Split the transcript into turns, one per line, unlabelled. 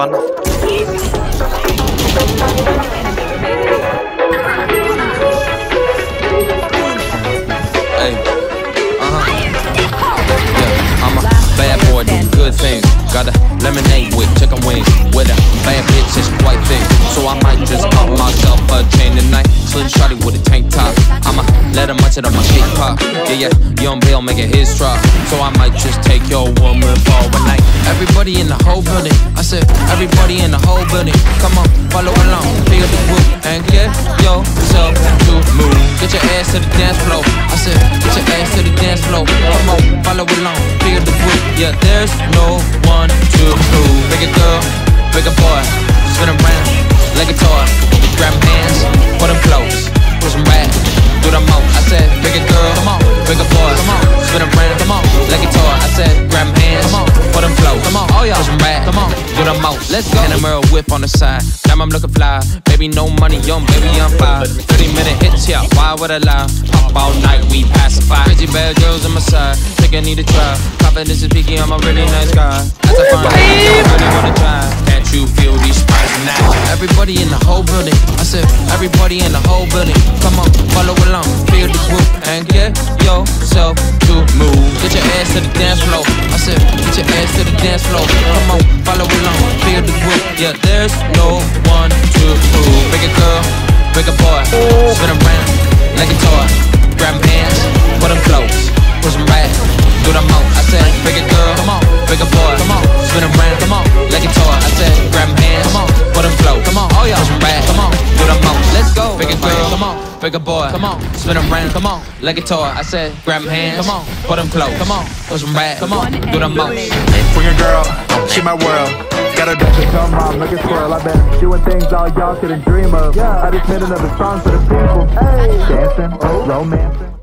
Uh-huh. Yeah, I'm a bad boy doing good things. Got a lemonade with chicken wings. With a bad bitch, it's quite thick. So I might just pop myself a chain tonight. Slim shotty with a tank top. Let her munch it on my cake pop. Yeah, yeah, young Bill making his drop. So I might just take your woman for a night. Everybody in the whole building. I said, everybody in the whole building. Come on, follow along. Feel the group and get yourself to move. Get your ass to the dance floor. I said, get your ass to the dance floor. Come on, follow along. Feel the group. Yeah, there's no one to prove. Bigger girl, bigger boy. Spin around do the most. Let's go. And a mirror whip on the side. Damn, I'm looking fly. Baby, no money, young baby, I'm fly. 30 minute hits, yeah, why would I lie? Pop all night, we pacify. Crazy bad girls on my side. Think I need to try. Confidence is peaky, I'm a really nice guy. As I find I really wanna try. Can't you feel these spice now? Everybody in the whole building. I said, everybody in the whole building. Come on, follow along, feel the group, and get yourself to move. Get your ass to the dance floor. I said, your ass to the dance floor. Come on, follow along, feel the group. Yeah, there's no one to prove. Bigger girl, bigger boy, spin around like a toy. Grab hands, put 'em close, push 'em back, do the most. I said, bigger girl, come on, bigger boy, come on, spin around, come on, come on, bigger boy, come on, spin around, come on, like a toy. I said, grab 'em hands, come on, put put 'em close, come on, push 'em back, come on, do the most.
Bring a girl, she my world. Got her dancing, come on, make it swirl. I've been doing things all y'all couldn't dream of. Yeah, I just made another song for the people. Hey, dancing, romancing.